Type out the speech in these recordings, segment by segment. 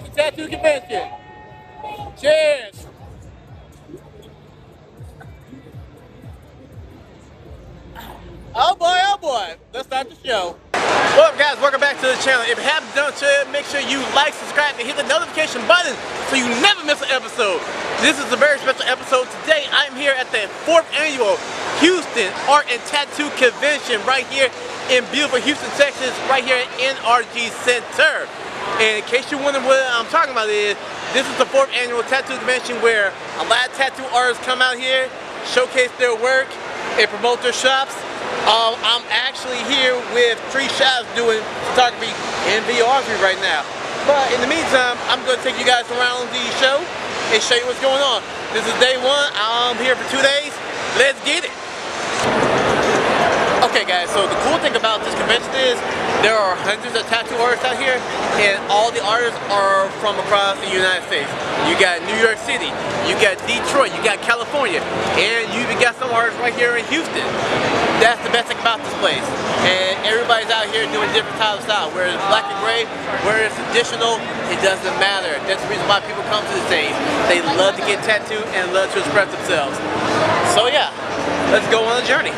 Houston Tattoo Convention. Cheers. Oh boy, oh boy. Let's start the show. What up guys, welcome back to the channel. If you haven't done so, make sure you like, subscribe, and hit the notification button so you never miss an episode. This is a very special episode. Today I'm here at the 4th annual Houston Art and Tattoo Convention right here in beautiful Houston, Texas, right here at NRG Center. And in case you're wondering what I'm talking about is, this is the 4th annual tattoo convention where a lot of tattoo artists come out here, showcase their work, and promote their shops. Um, I'm actually here with three shops doing photography and videography right now. But in the meantime, I'm going to take you guys around the show and show you what's going on. This is day one. I'm here for two days. Let's get it. Okay guys, so the cool thing about this convention is there are hundreds of tattoo artists out here and all the artists are from across the United States. You got New York City, you got Detroit, you got California, and you even got some artists right here in Houston. That's the best thing about this place. And everybody's out here doing different types of style. Where it's black and gray, where it's traditional, it doesn't matter. That's the reason why people come to the thing. They love to get tattooed and love to express themselves. So yeah, let's go on a journey.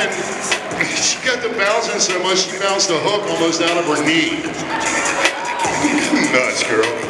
She got the bouncing so much she bounced the hook almost out of her knee. Nuts, girl.